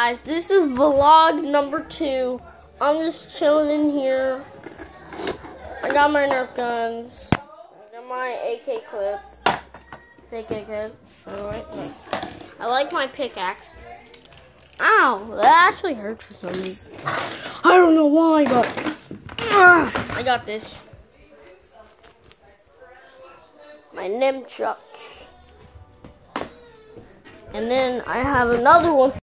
Guys, this is vlog number two. I'm just chilling in here. I got my Nerf guns. I got my AK clip. AK clip. Alright. I like my pickaxe. Ow! That actually hurts for some reason. I don't know why, but ah, I got this. My Nimchuck. And then I have another one.